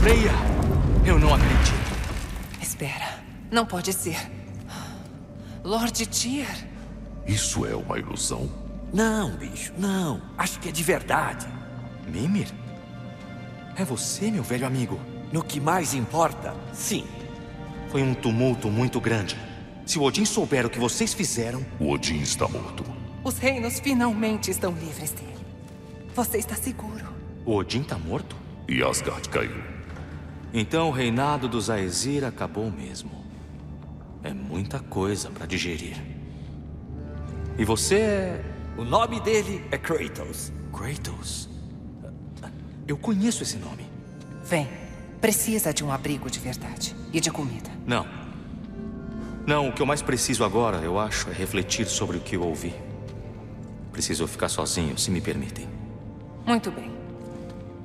Freya! Eu não acredito. Espera. Não pode ser. Lord Tyr. Isso é uma ilusão? Não, bicho, não. Acho que é de verdade. Mimir? É você, meu velho amigo? No que mais importa, sim. Foi um tumulto muito grande. Se o Odin souber o que vocês fizeram. O Odin está morto. Os reinos finalmente estão livres dele. Você está seguro. O Odin está morto? E Asgard caiu. Então o reinado dos Aesir acabou mesmo. É muita coisa para digerir. E você é. O nome dele é Kratos. Kratos? Eu conheço esse nome. Vem. Precisa de um abrigo de verdade. E de comida. Não. Não, o que eu mais preciso agora, eu acho, é refletir sobre o que eu ouvi. Preciso ficar sozinho, se me permitem. Muito bem.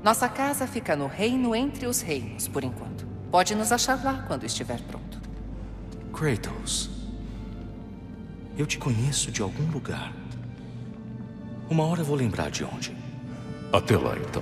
Nossa casa fica no reino entre os reinos, por enquanto. Pode nos achar lá quando estiver pronto. Kratos. Eu te conheço de algum lugar. Uma hora eu vou lembrar de onde. Até lá, então.